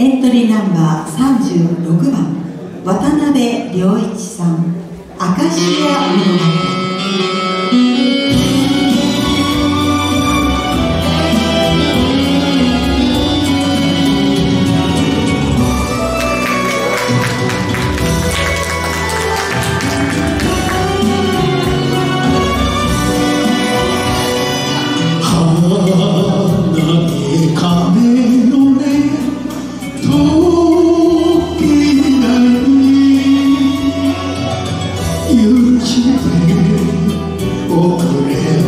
エントリーナンバー36番渡辺良一さんアカシア物語 te ver, oh cruel.